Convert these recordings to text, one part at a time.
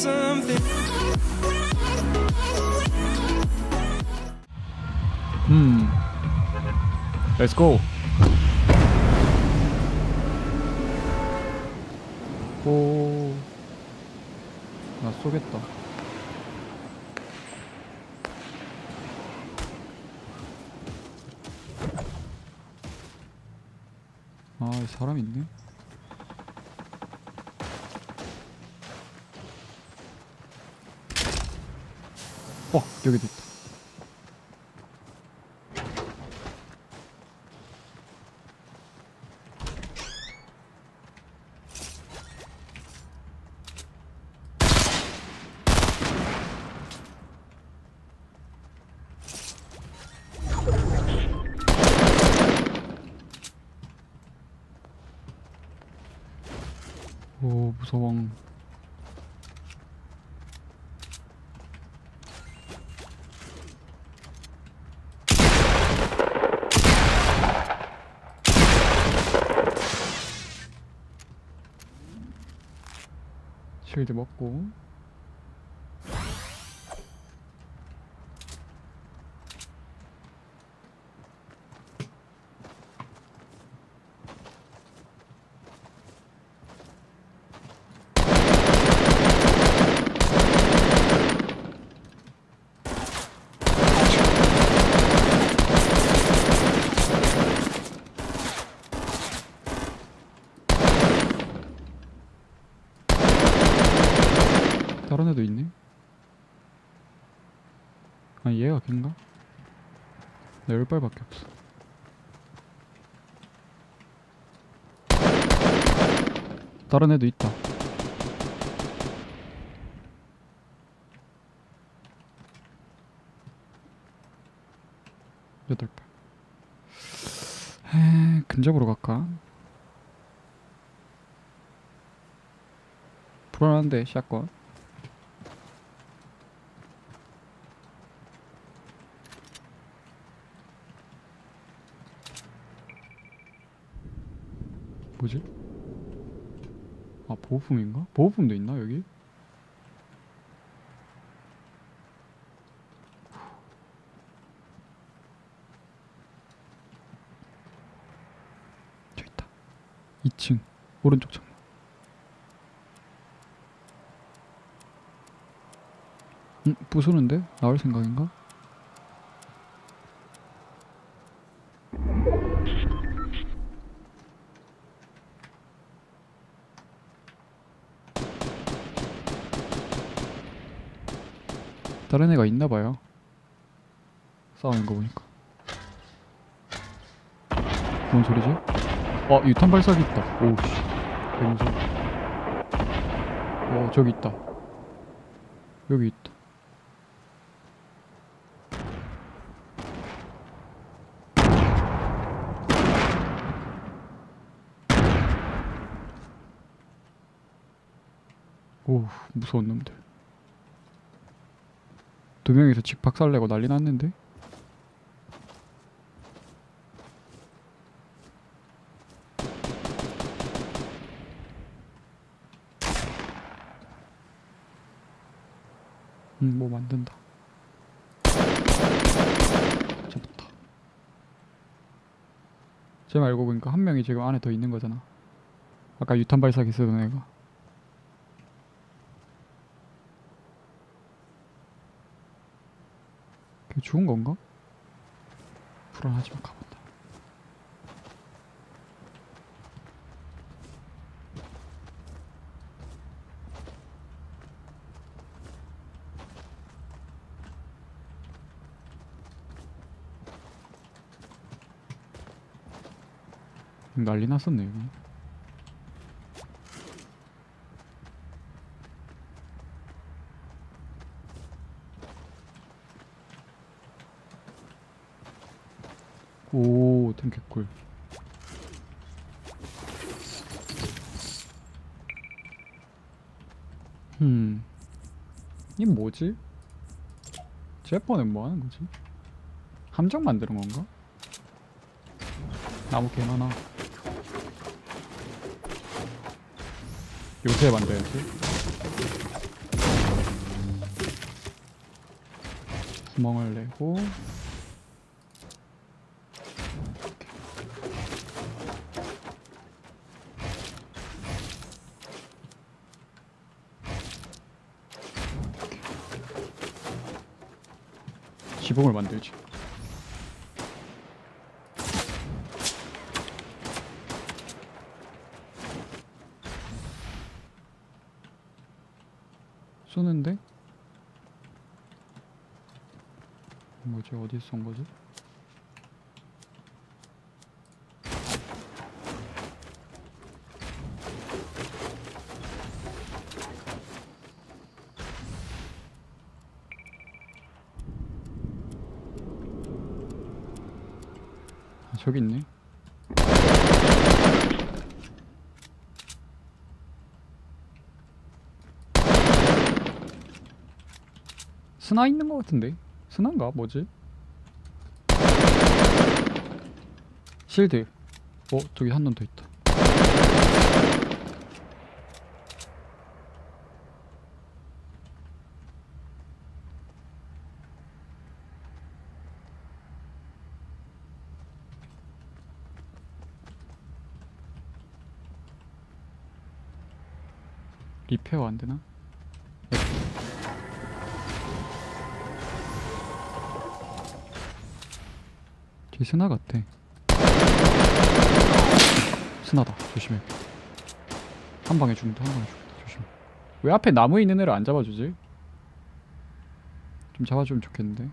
something. 음. Let's go. 오. 나 쏘겠다. 아, 이 사람 있네. 어, 여기도 있다. 오, 무서워. 실드 먹고 아 얘가 걔인가? 나 열 발밖에 없어. 다른 애도 있다. 여덟 발. 에 근접으로 갈까? 불안한데 샷건. 뭐지? 아 보호품인가? 보호품도 있나 여기? 저 있다 2층 오른쪽 창문 음? 부수는데? 나올 생각인가? 다른 애가 있나 봐요. 싸우는 거 보니까. 뭔 소리지? 어, 유탄 발사기 있다. 오우씨. 개무서워. 어, 저기 있다. 여기 있다. 오, 무서운 놈들. 두 명이서 직박살 내고 난리 났는데? 음, 뭐 만든다. 잡았다. 쟤 알고 보니까 한 명이 지금 안에 더 있는 거잖아. 아까 유탄 발사기 쓰던 애가. 걔 죽은 건가? 불안하지만 가본다. 난리 났었네 여 오 탱개꿀 음. 이 뭐지? 제퍼는 뭐 하는 거지? 함정 만드는 건가? 나무 개 많아. 요새 만들어야지. 구멍을 내고 지붕을 만들지. 쏘는데? 뭐지 어디서 쏜 거지? 저기 있네. 스나 있는 것 같은데? 스나인가? 뭐지? 실드. 어, 저기 한 놈 더 있다. 리페어 안 되나? 뒤 스나 같아. 스나다. 조심해. 한 방에 죽는다. 한 방에 죽는다. 조심. 왜 앞에 나무에 있는 애를 안 잡아주지? 좀 잡아주면 좋겠는데.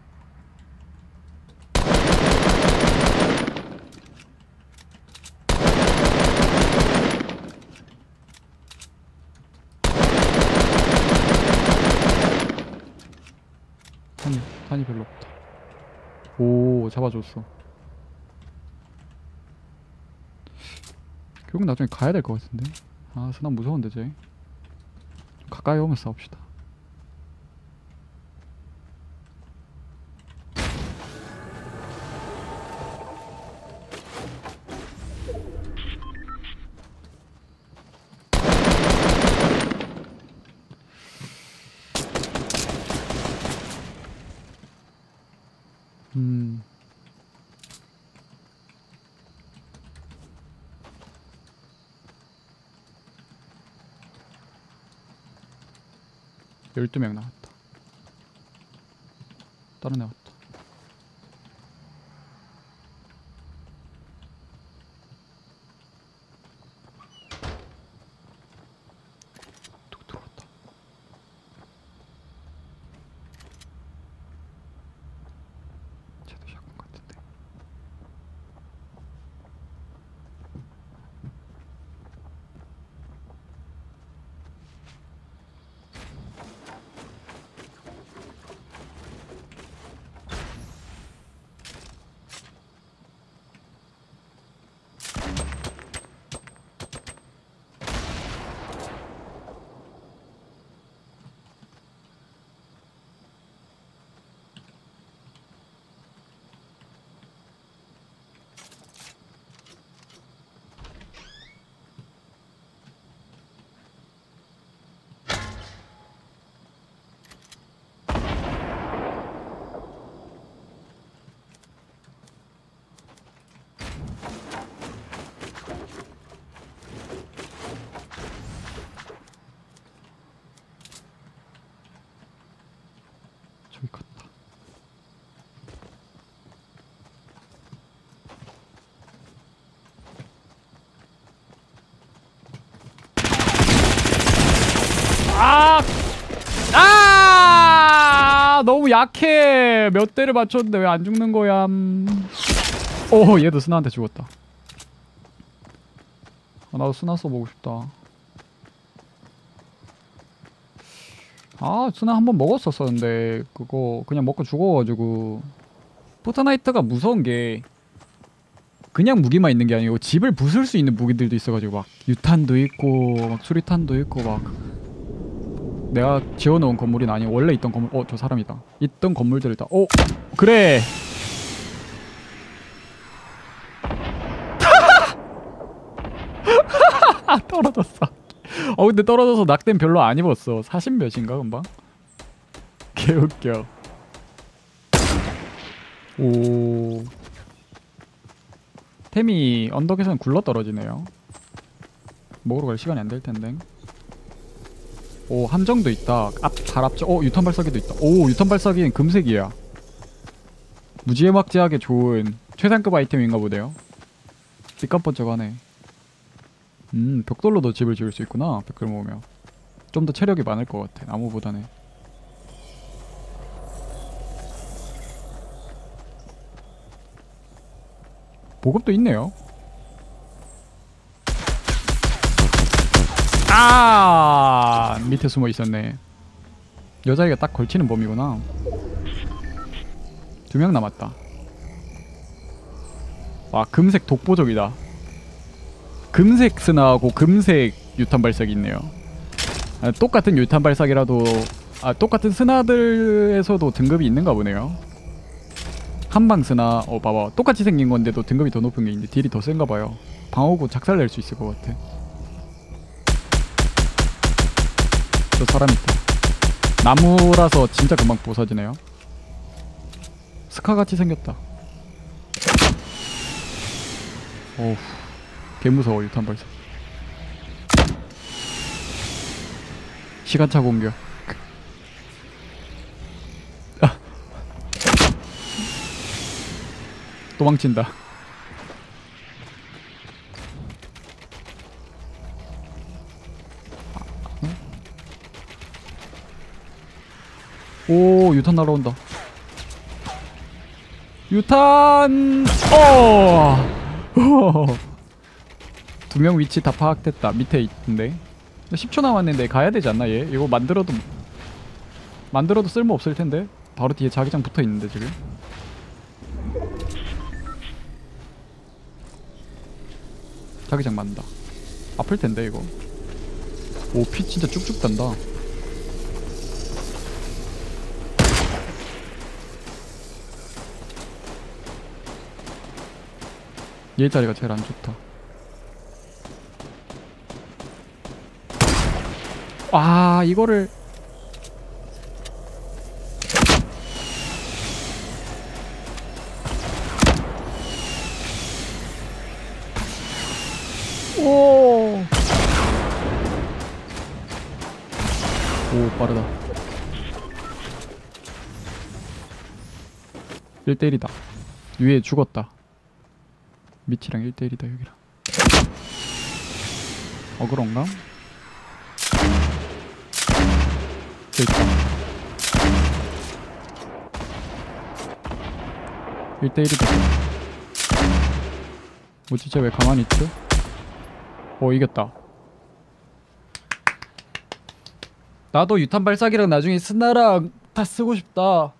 탄이 탄이 별로 없다. 오 잡아줬어. 결국 나중에 가야 될 것 같은데. 아 스나 무서운데 쟤. 좀 가까이 오면 싸웁시다. 12명 나왔다. 다른 애 왔다. 아! 너무 약해. 몇 대를 맞췄는데 왜 안 죽는 거야? 음. 오, 얘도 스나한테 죽었다. 아, 나도 스나 써보고 싶다. 아 스나 한 번 먹었었었는데 그거 그냥 먹고 죽어가지고 포트나이트가 무서운 게 그냥 무기만 있는 게 아니고 집을 부술 수 있는 무기들도 있어가지고 막 유탄도 있고 막 수류탄도 있고 막 내가 지어놓은 건물이 아니 원래 있던 건물 어 저 사람이다 있던 건물들을 다어 그래 떨어졌어 어 근데 떨어져서 낙댐 별로 안 입었어 40 몇인가 금방 개웃겨 오. 템이 언덕에서는 굴러 떨어지네요. 먹으러 갈 시간이 안 될 텐데. 오 함정도 있다. 앞발 앞쪽. 오 유턴 발사기도 있다. 오 유턴 발사기는 금색이야. 무지막지하게 좋은 최상급 아이템인가 보네요. 삐깜번쩍하네. 음 벽돌로도 집을 지을 수 있구나. 벽돌 모으면. 좀 더 체력이 많을 것 같아. 나무보다는. 보급도 있네요. 아 밑에 숨어 있었네. 여자애가 딱 걸치는 범위구나. 두 명 남았다. 와 금색 독보적이다. 금색 스나하고 금색 유탄 발사기 있네요. 아, 똑같은 유탄 발사기라도 아 똑같은 스나들에서도 등급이 있는가 보네요. 한방 스나 어 봐봐 똑같이 생긴 건데도 등급이 더 높은 게 있는데 딜이 더 센가 봐요. 방어구 작살 낼 수 있을 것 같아. 저 사람 있다. 나무라서 진짜 금방 부서지네요. 스카같이 생겼다. 어우, 개 무서워 유탄 발사. 시간차 공격. 아. 도망친다. 오 유탄 날아온다. 유탄! 어두 명 위치 다 파악됐다. 밑에 있는데. 10초 남았는데 가야 되지 않나 얘? 이거 만들어도 만들어도 쓸모 없을 텐데. 바로 뒤에 자기장 붙어 있는데 지금. 자기장 맞는다. 아플 텐데 이거. 오 피 진짜 쭉쭉 단다 얘 자리가 제일 안 좋다. 아 이거를 오. 오 빠르다. 1대1이다. 위에 죽었다. 밑이랑 1대1이다 여기랑. 어 그런가? 저 있다 1대1이다. 뭐지 쟤왜 가만히 있지? 어 이겼다. 나도 유탄 발사기랑 나중에 스나랑 다 쓰고 싶다